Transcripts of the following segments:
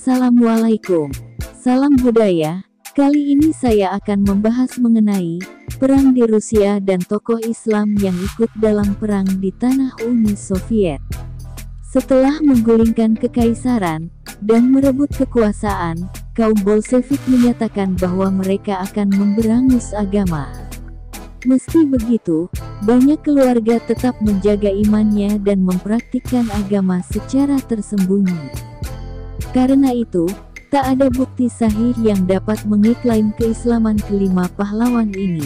Assalamualaikum. Salam budaya. Kali ini saya akan membahas mengenai perang di Rusia dan tokoh Islam yang ikut dalam perang di tanah Uni Soviet. Setelah menggulingkan kekaisaran dan merebut kekuasaan, kaum Bolshevik menyatakan bahwa mereka akan memberangus agama. Meski begitu, banyak keluarga tetap menjaga imannya dan mempraktikkan agama secara tersembunyi. Karena itu, tak ada bukti sahih yang dapat mengiklaim keislaman kelima pahlawan ini.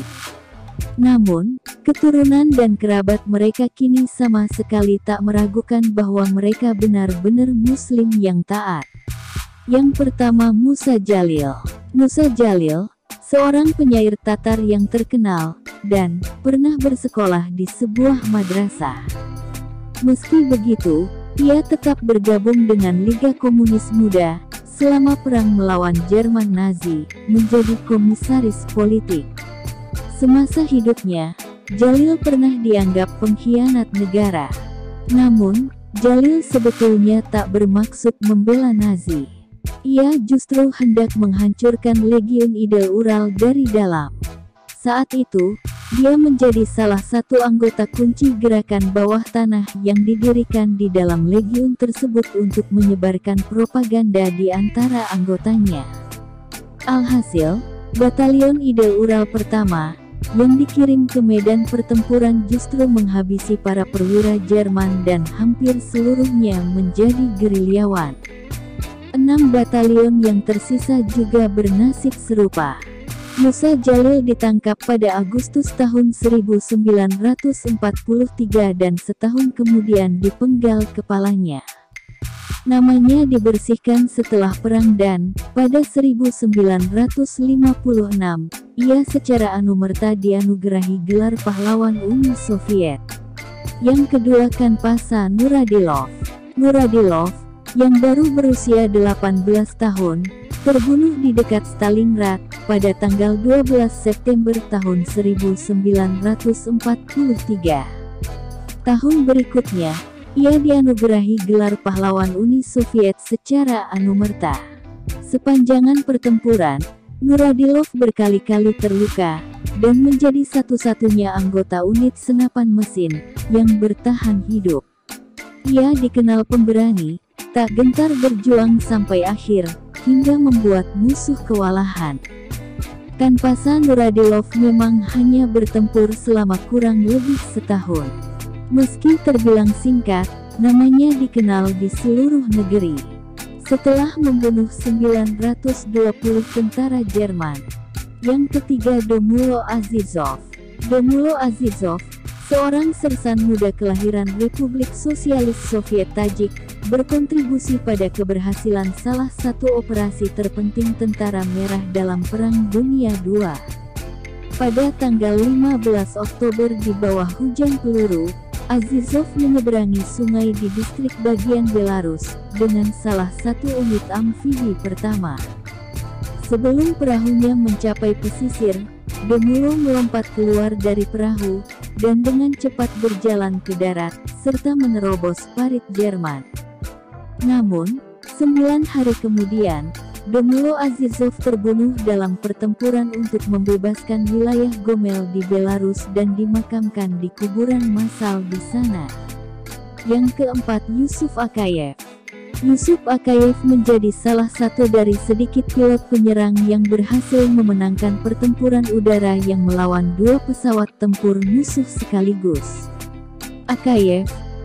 Namun, keturunan dan kerabat mereka kini sama sekali tak meragukan bahwa mereka benar-benar muslim yang taat. Yang pertama Musa Jalil. Musa Jalil, seorang penyair Tatar yang terkenal, dan pernah bersekolah di sebuah madrasah. Meski begitu, ia tetap bergabung dengan Liga Komunis Muda, selama perang melawan Jerman Nazi, menjadi komisaris politik. Semasa hidupnya, Jalil pernah dianggap pengkhianat negara. Namun, Jalil sebetulnya tak bermaksud membela Nazi. Ia justru hendak menghancurkan Legiun Idel Ural dari dalam. Saat itu, dia menjadi salah satu anggota kunci gerakan bawah tanah yang didirikan di dalam legiun tersebut untuk menyebarkan propaganda di antara anggotanya. Alhasil, Batalion Idel Ural pertama, yang dikirim ke medan pertempuran justru menghabisi para perwira Jerman dan hampir seluruhnya menjadi gerilyawan. Enam batalion yang tersisa juga bernasib serupa. Musa Jalil ditangkap pada Agustus tahun 1943 dan setahun kemudian dipenggal kepalanya. Namanya dibersihkan setelah perang dan, pada 1956, ia secara anumerta dianugerahi gelar pahlawan Uni Soviet. Yang kedua Kanpasa Nuradilov. Nuradilov, yang baru berusia 18 tahun, terbunuh di dekat Stalingrad, pada tanggal 12 September tahun 1943. Tahun berikutnya, ia dianugerahi gelar pahlawan Uni Soviet secara anumerta. Sepanjangan pertempuran, Nuradilov berkali-kali terluka, dan menjadi satu-satunya anggota unit senapan mesin, yang bertahan hidup. Ia dikenal pemberani, tak gentar berjuang sampai akhir, hingga membuat musuh kewalahan. Kanpasa Nuradilov memang hanya bertempur selama kurang lebih setahun. Meski terbilang singkat, namanya dikenal di seluruh negeri. Setelah membunuh 920 tentara Jerman. Yang ketiga Domulo Azizov. Domulo Azizov, seorang sersan muda kelahiran Republik Sosialis Soviet Tajik, berkontribusi pada keberhasilan salah satu operasi terpenting Tentara Merah dalam Perang Dunia II. Pada tanggal 15 Oktober di bawah hujan peluru, Azizov menyeberangi sungai di distrik bagian Belarus, dengan salah satu unit amfibi pertama. Sebelum perahunya mencapai pesisir, Demulo melompat keluar dari perahu, dan dengan cepat berjalan ke darat, serta menerobos parit Jerman. Namun, sembilan hari kemudian, Demulo Azizov terbunuh dalam pertempuran untuk membebaskan wilayah Gomel di Belarus dan dimakamkan di kuburan massal di sana. Yang keempat Yusuf Akayev Yusuf Akayev menjadi salah satu dari sedikit pilot penyerang yang berhasil memenangkan pertempuran udara yang melawan dua pesawat tempur musuh sekaligus. Akayev,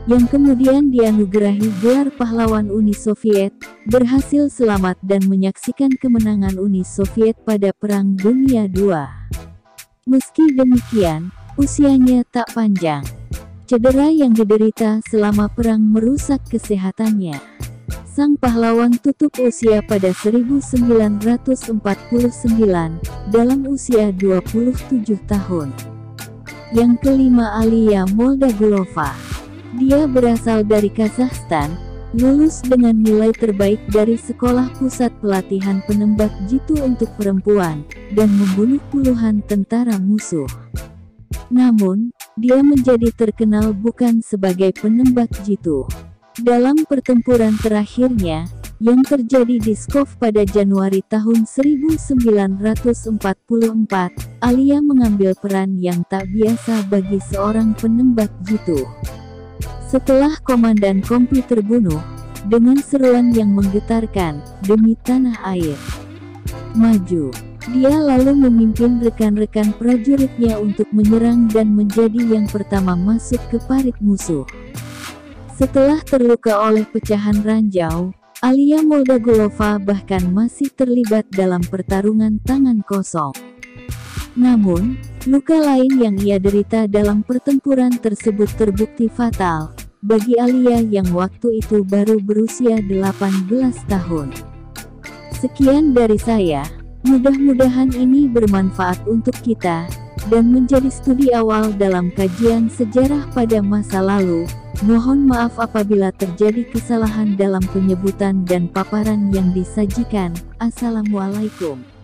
yang kemudian dianugerahi gelar pahlawan Uni Soviet, berhasil selamat dan menyaksikan kemenangan Uni Soviet pada Perang Dunia II. Meski demikian, usianya tak panjang. Cedera yang diderita selama perang merusak kesehatannya. Sang pahlawan tutup usia pada 1949, dalam usia 27 tahun. Yang kelima Alia Moldagulova dia berasal dari Kazakhstan, lulus dengan nilai terbaik dari Sekolah Pusat Pelatihan Penembak Jitu untuk Perempuan, dan membunuh puluhan tentara musuh. Namun, dia menjadi terkenal bukan sebagai penembak jitu. Dalam pertempuran terakhirnya, yang terjadi di Skov pada Januari tahun 1944, Alia mengambil peran yang tak biasa bagi seorang penembak jitu. Setelah Komandan Kompi terbunuh, dengan seruan yang menggetarkan, demi tanah air. Maju. Dia lalu memimpin rekan-rekan prajuritnya untuk menyerang dan menjadi yang pertama masuk ke parit musuh. Setelah terluka oleh pecahan ranjau, Alia Moldagulova bahkan masih terlibat dalam pertarungan tangan kosong. Namun, luka lain yang ia derita dalam pertempuran tersebut terbukti fatal, bagi Alia yang waktu itu baru berusia 18 tahun. Sekian dari saya. Mudah-mudahan ini bermanfaat untuk kita, dan menjadi studi awal dalam kajian sejarah pada masa lalu. Mohon maaf apabila terjadi kesalahan dalam penyebutan dan paparan yang disajikan. Assalamualaikum.